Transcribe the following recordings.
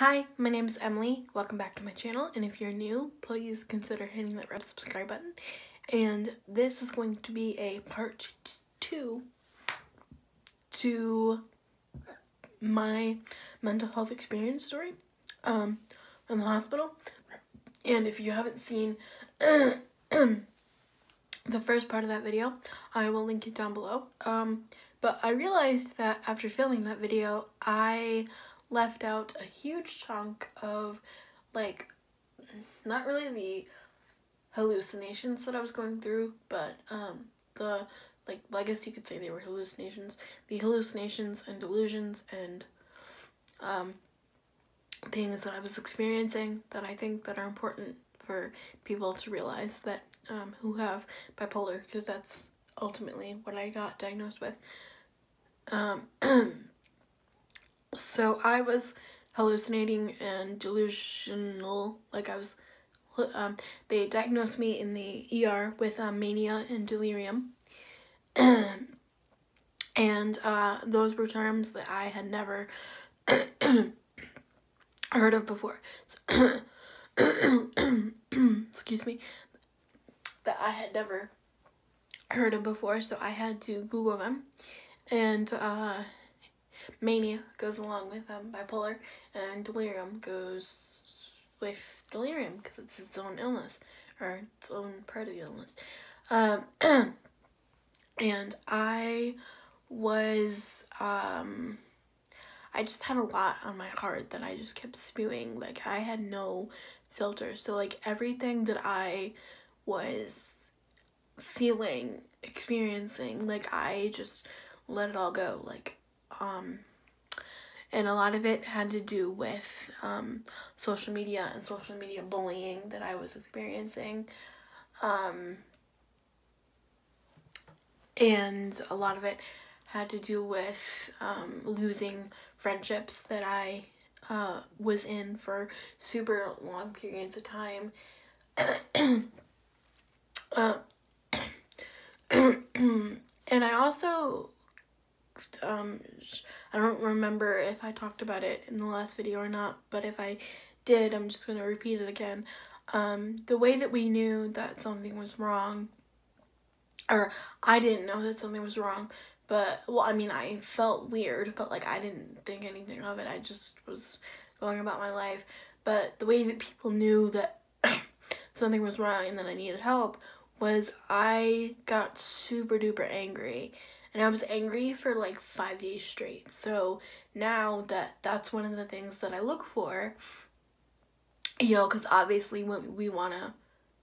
Hi, my name is Emily. Welcome back to my channel. And if you're new, please consider hitting that red subscribe button. And this is going to be a part two to my mental health experience story um, in the hospital. And if you haven't seen the first part of that video, I will link it down below. Um, but I realized that after filming that video, I left out a huge chunk of like not really the hallucinations that I was going through, but um the like well, I guess you could say they were hallucinations. The hallucinations and delusions and um things that I was experiencing that I think that are important for people to realize that um who have bipolar because that's ultimately what I got diagnosed with. Um So I was hallucinating and delusional, like I was, um, they diagnosed me in the ER with um, mania and delirium. and uh, those were terms that I had never heard of before. Excuse me. That I had never heard of before, so I had to Google them. And uh, mania goes along with um, bipolar, and delirium goes with delirium because it's its own illness or its own part of the illness. Um, and I was, um, I just had a lot on my heart that I just kept spewing. Like, I had no filter. So, like, everything that I was feeling, experiencing, like, I just let it all go. Like, um, and a lot of it had to do with um, social media and social media bullying that I was experiencing. Um, and a lot of it had to do with um, losing friendships that I uh, was in for super long periods of time. uh, and I also um, I don't remember if I talked about it in the last video or not, but if I did, I'm just going to repeat it again. Um, the way that we knew that something was wrong, or I didn't know that something was wrong, but, well, I mean, I felt weird, but, like, I didn't think anything of it. I just was going about my life. But the way that people knew that something was wrong and that I needed help was I got super duper angry and I was angry for like five days straight. So now that that's one of the things that I look for, you know, because obviously when we want to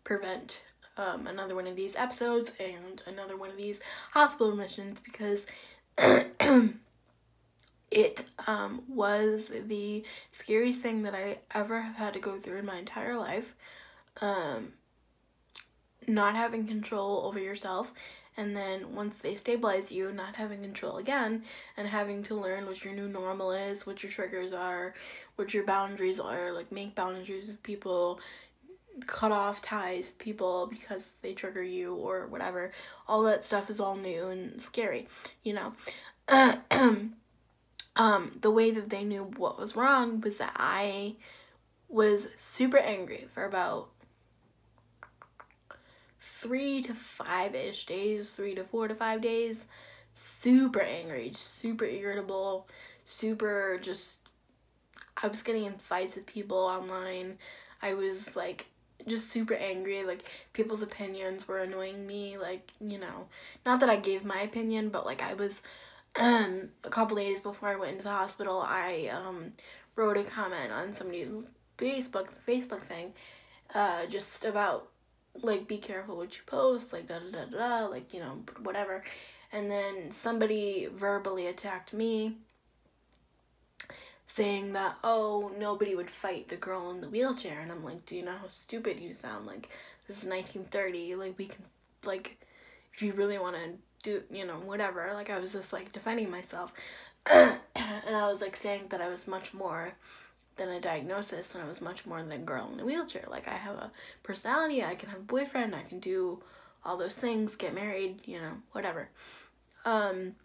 prevent um, another one of these episodes and another one of these hospital admissions because it um, was the scariest thing that I ever have had to go through in my entire life. Um, not having control over yourself and then once they stabilize you, not having control again and having to learn what your new normal is, what your triggers are, what your boundaries are, like make boundaries with people, cut off ties with people because they trigger you or whatever. All that stuff is all new and scary, you know. um, the way that they knew what was wrong was that I was super angry for about three to five-ish days, three to four to five days, super angry, super irritable, super just, I was getting in fights with people online. I was like just super angry like people's opinions were annoying me like you know not that I gave my opinion but like I was um a couple days before I went into the hospital I um wrote a comment on somebody's Facebook Facebook thing uh just about like be careful what you post like da da da da like you know whatever. And then somebody verbally attacked me saying that oh nobody would fight the girl in the wheelchair. And i'm like do you know how stupid you sound? Like this is 1930 like we can like if you really want to do you know whatever. Like i was just like defending myself. And i was like saying that i was much more than a diagnosis and I was much more than a girl in a wheelchair. Like I have a personality, I can have a boyfriend, I can do all those things, get married, you know, whatever. Um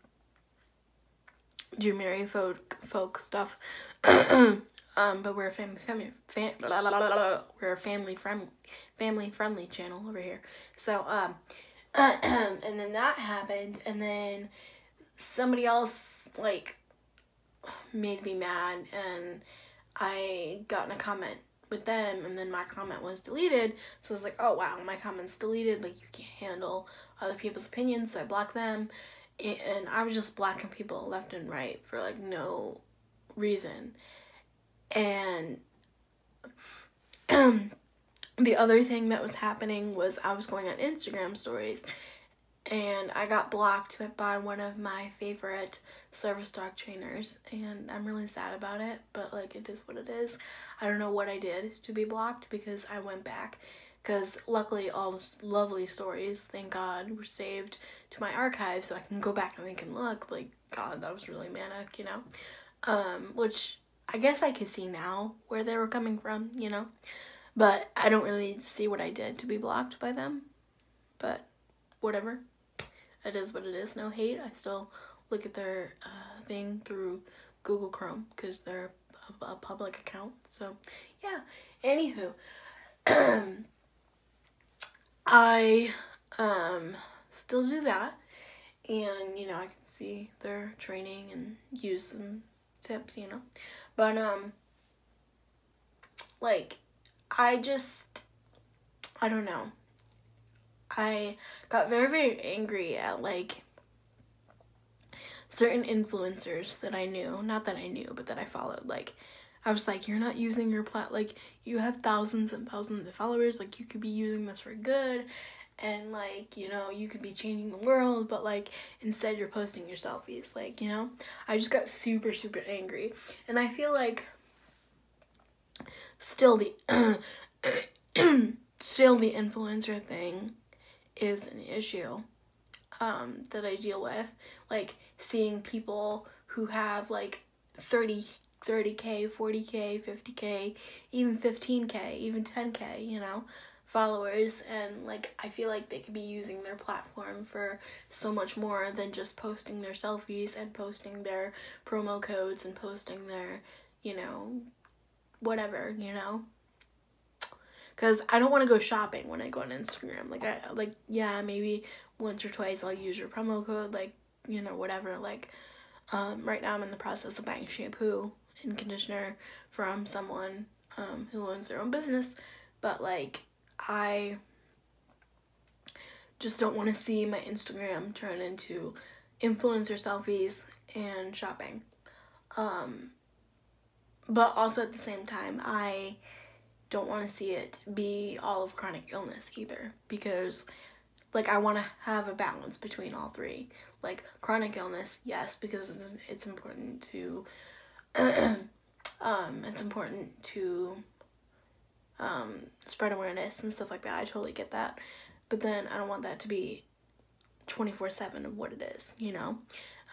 do marry folk folk stuff. um but we're a family, family, fam, blah, blah, blah, we're a family friend, family friendly channel over here. So, um, and then that happened, and then somebody else like made me mad, and I got in a comment with them, and then my comment was deleted. So I was like, oh wow, my comment's deleted. Like you can't handle other people's opinions, so I blocked them, and I was just blocking people left and right for like no reason, and. the other thing that was happening was I was going on Instagram stories and I got blocked by one of my favorite service dog trainers and I'm really sad about it but like it is what it is. I don't know what I did to be blocked because I went back because luckily all those lovely stories thank god were saved to my archive so I can go back and I can look like god that was really manic you know um which I guess I could see now where they were coming from you know but I don't really see what I did to be blocked by them. But whatever. It is what it is. No hate. I still look at their uh, thing through Google Chrome because they're a, a, public account. So, yeah. Anywho, I um, still do that. And, you know, I can see their training and use some tips, you know. But, um, like, I just, I don't know. I got very, very angry at like certain influencers that I knew, not that I knew, but that I followed. Like, I was like, you're not using your plat, like, you have thousands and thousands of followers, like, you could be using this for good, and like, you know, you could be changing the world, but like, instead you're posting your selfies, like, you know? I just got super, super angry, and I feel like still the still the influencer thing is an issue um, that I deal with. Like seeing people who have like 30 30k, 40k, 50k, even 15k, even 10k, you know, followers and like I feel like they could be using their platform for so much more than just posting their selfies and posting their promo codes and posting their, you know, whatever, you know? Cuz I don't want to go shopping when I go on Instagram. Like I like yeah, maybe once or twice I'll use your promo code like, you know, whatever. Like um right now I'm in the process of buying shampoo and conditioner from someone um who owns their own business, but like I just don't want to see my Instagram turn into influencer selfies and shopping. Um but also at the same time, I don't want to see it be all of chronic illness either because like I want to have a balance between all three. Like chronic illness, yes, because it's important to um it's important to um spread awareness and stuff like that. I totally get that. But then I don't want that to be 24/7 of what it is, you know?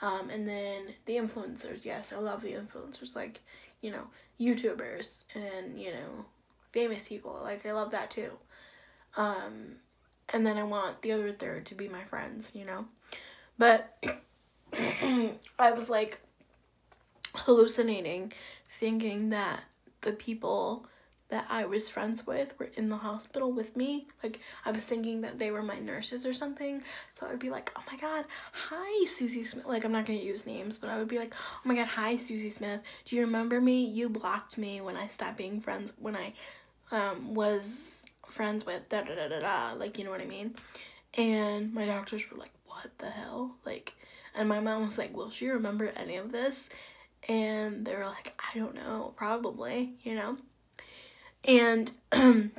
Um and then the influencers, yes, I love the influencers like you know, YouTubers and, you know, famous people. Like, I love that too. Um, and then I want the other third to be my friends, you know? But I was like hallucinating, thinking that the people that I was friends with were in the hospital with me. Like, I was thinking that they were my nurses or something. So I would be like, oh my god, hi, Susie Smith. Like, I'm not gonna use names, but I would be like, oh my god, hi, Susie Smith. Do you remember me? You blocked me when I stopped being friends, when I um, was friends with da da da da da. Like, you know what I mean? And my doctors were like, what the hell? Like, and my mom was like, will she remember any of this? And they were like, I don't know, probably, you know? And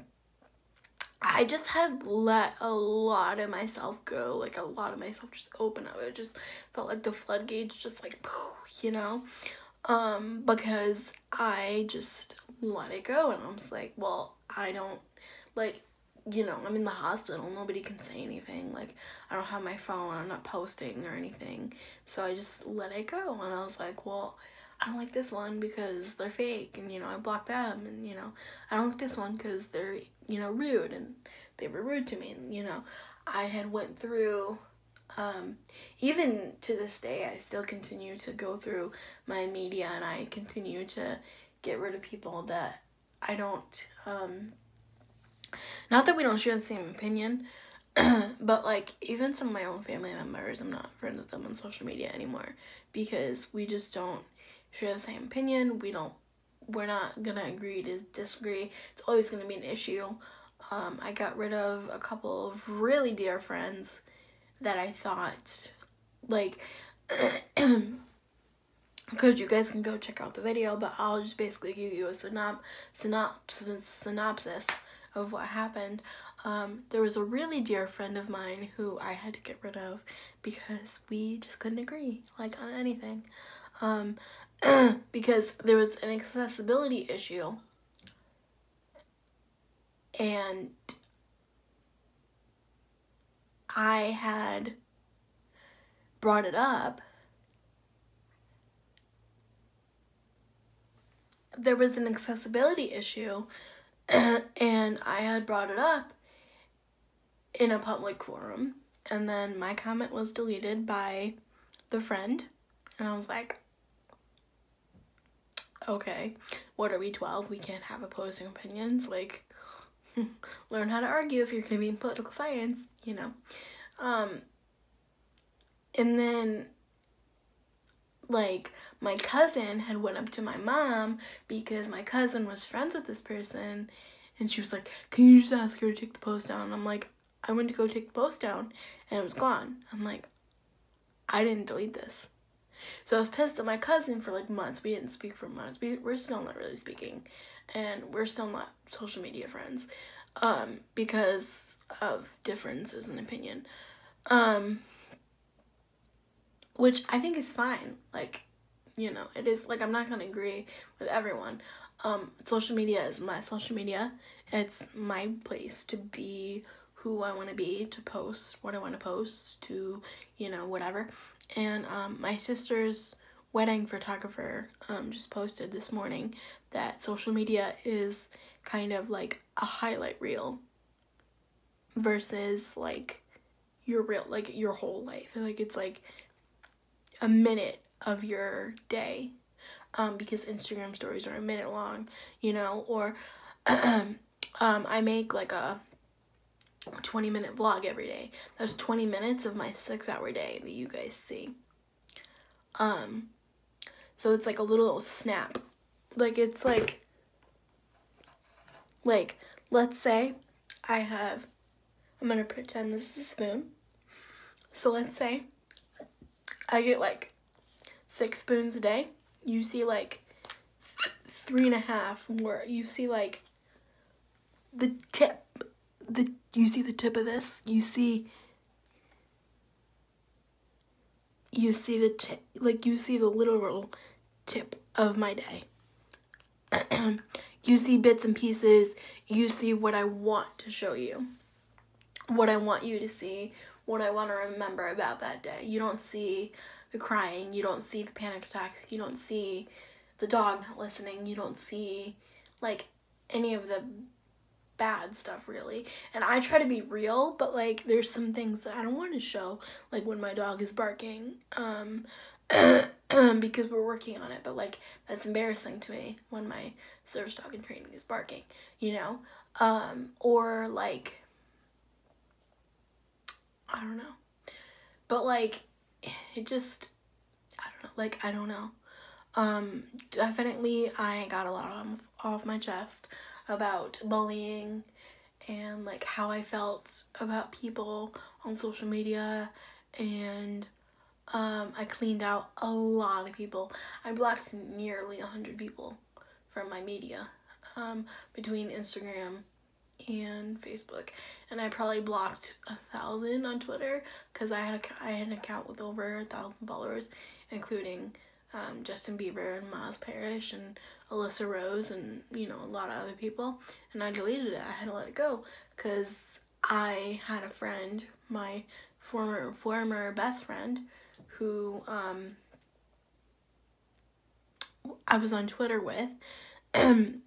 I just had let a lot of myself go, like a lot of myself just open up. It just felt like the floodgates just like, you know, um, because I just let it go and I was like, well, I don't, like, you know, I'm in the hospital, nobody can say anything, like, I don't have my phone, I'm not posting or anything, so I just let it go, and I was like, well, I don't like this one because they're fake. And you know I blocked them. And you know I don't like this one because they're you know rude. And they were rude to me. And you know I had went through um, even to this day I still continue to go through my media. And I continue to get rid of people that I don't um not that we don't share the same opinion, but like even some of my own family members, I'm not friends with them on social media anymore because we just don't share the same opinion. We don't we're not gonna agree to disagree. It's always gonna be an issue. Um, I got rid of a couple of really dear friends that I thought like because you guys can go check out the video, but I'll just basically give you a synop synopsis synopsis of what happened. Um, there was a really dear friend of mine who I had to get rid of because we just couldn't agree like on anything. Um, because there was an accessibility issue and I had brought it up there was an accessibility issue and I had brought it up in a public forum and then my comment was deleted by the friend and I was like okay what are we 12 we can't have opposing opinions? Like learn how to argue if you're going to be in political science you know? Um and then like my cousin had went up to my mom because my cousin was friends with this person and she was like can you just ask her to take the post down? And i'm like i went to go take the post down and it was gone. I'm like i didn't delete this. So i was pissed at my cousin for like months. We didn't speak for months. We, we're still not really speaking and we're still not social media friends um, because of differences in opinion um, which i think is fine. Like you know, it is like I'm not gonna agree with everyone. Um, social media is my social media. It's my place to be who I want to be, to post what I want to post, to you know whatever. And um, my sister's wedding photographer um, just posted this morning that social media is kind of like a highlight reel versus like your real like your whole life. Like it's like a minute of your day um, because Instagram stories are a minute long, you know, or um, I make like a 20 minute vlog every day. That's 20 minutes of my six hour day that you guys see. Um, so it's like a little snap. Like it's like, like, let's say I have, I'm gonna pretend this is a spoon. So let's say I get like six spoons a day, you see like three and a half more. You see like the tip, the you see the tip of this. You see. You see the tip, like you see the literal tip of my day. you see bits and pieces. You see what I want to show you. What I want you to see. What I want to remember about that day. You don't see the crying, you don't see the panic attacks, you don't see the dog not listening, you don't see like any of the bad stuff really. And I try to be real, but like there's some things that I don't want to show, like when my dog is barking. Um because we're working on it, but like that's embarrassing to me when my service dog in training is barking, you know? Um or like I don't know. But like it just I don't know like I don't know um definitely I got a lot off, off my chest about bullying and like how I felt about people on social media and um, I cleaned out a lot of people. I blocked nearly 100 people from my media um, between Instagram and Facebook, and I probably blocked a thousand on Twitter because I had a, I had an account with over a thousand followers, including um, Justin Bieber and Miles Parrish and Alyssa Rose and you know a lot of other people, and I deleted it. I had to let it go because I had a friend, my former former best friend, who um, I was on Twitter with.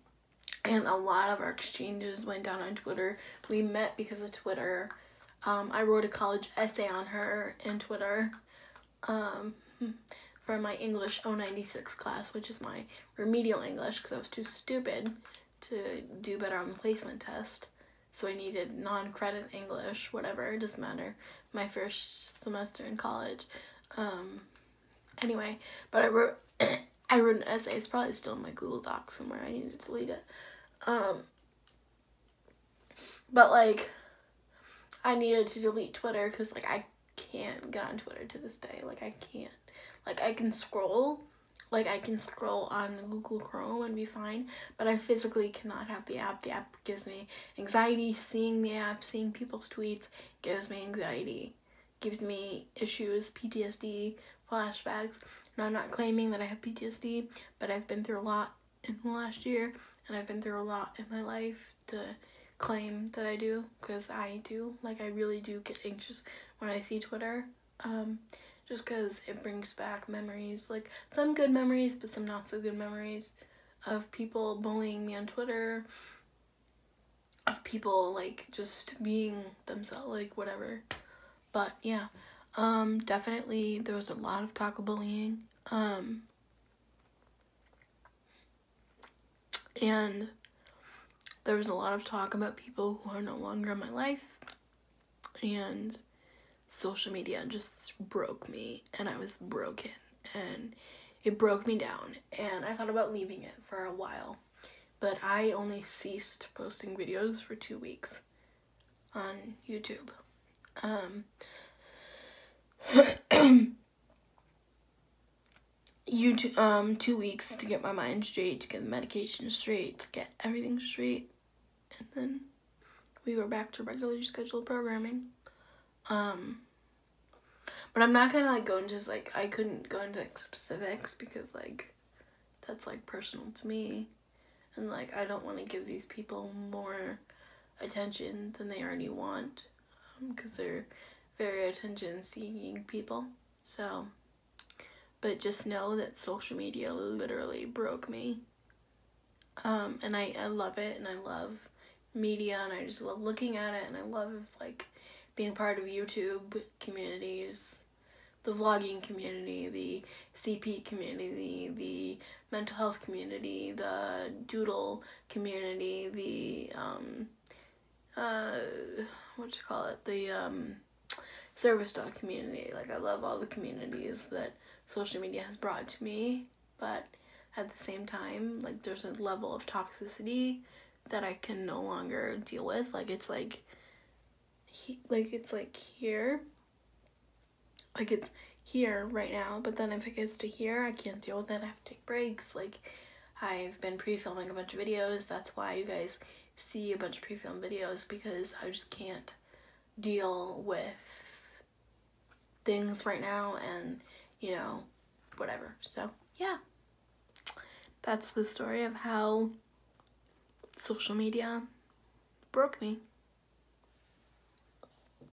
and a lot of our exchanges went down on Twitter. We met because of Twitter. Um, I wrote a college essay on her in Twitter. Um, for my English 096 class, which is my remedial English because I was too stupid to do better on the placement test. So I needed non-credit English, whatever, it doesn't matter. My first semester in college. Um, anyway, but I wrote I wrote an essay. It's probably still in my Google Doc somewhere. I need to delete it. Um, but like, I needed to delete Twitter because like I can't get on Twitter to this day. Like I can't. Like I can scroll, like I can scroll on Google Chrome and be fine, but I physically cannot have the app. The app gives me anxiety. Seeing the app, seeing people's tweets gives me anxiety, gives me issues, PTSD, flashbacks. And I'm not claiming that I have PTSD, but I've been through a lot in the last year, and I've been through a lot in my life to claim that I do, because I do. Like, I really do get anxious when I see Twitter. Um, just because it brings back memories, like some good memories, but some not so good memories of people bullying me on Twitter, of people like just being themselves, like whatever. But yeah, um, definitely there was a lot of talk of bullying. Um, and there was a lot of talk about people who are no longer in my life. And social media just broke me and I was broken and it broke me down and I thought about leaving it for a while but I only ceased posting videos for two weeks on YouTube. Um, YouTube, um, two weeks to get my mind straight, to get the medication straight, to get everything straight, and then we were back to regularly scheduled programming. Um, but I'm not gonna like go into like I couldn't go into like, specifics because like that's like personal to me, and like I don't want to give these people more attention than they already want, because um, they're very attention seeking people. So, but just know that social media literally broke me. Um, and I, I love it and I love media and I just love looking at it and I love like being part of YouTube communities, the vlogging community, the CP community, the mental health community, the doodle community, the um uh what you call it, the um service dog community. Like I love all the communities that social media has brought to me, but at the same time, like there's a level of toxicity that I can no longer deal with. Like it's like he, like it's like here like it's here right now but then if it gets to here I can't deal with it. I have to take breaks. Like I've been pre-filming a bunch of videos. That's why you guys see a bunch of pre-filmed videos because I just can't deal with things right now and you know whatever. So yeah. that's the story of how social media broke me